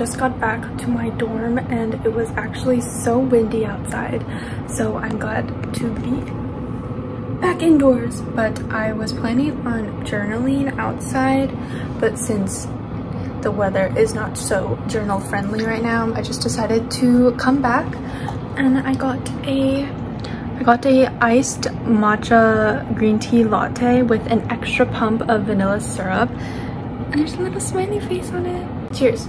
Just got back to my dorm and it was actually so windy outside. So I'm glad to be back indoors. But I was planning on journaling outside, but since the weather is not so journal friendly right now, I just decided to come back and I got a I got a iced matcha green tea latte with an extra pump of vanilla syrup and there's a little smiley face on it. Cheers.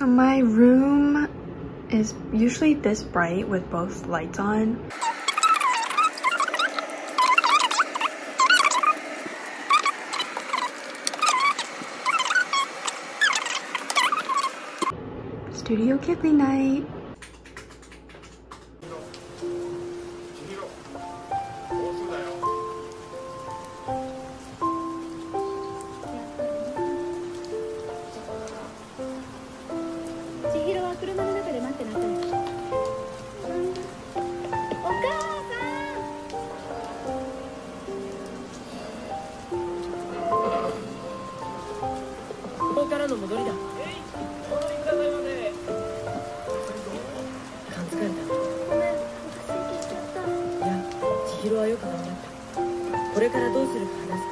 So my room is usually this bright with both lights on. Studio Ghibli night. 疲労は良くなりました。これからどうするか話す。